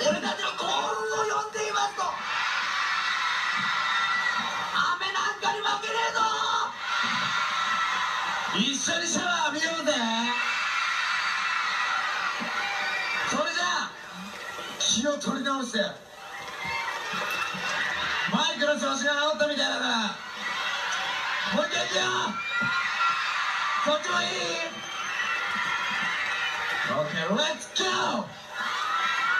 俺たちの幸運を呼んでいますと。雨なんかに負けねえぞ。一緒にシャワー浴びようぜ。それじゃあ気を取り直して。マイクの調子が治ったみたいだから。もう一回いくよ。こっちもいい。Okay, let's go!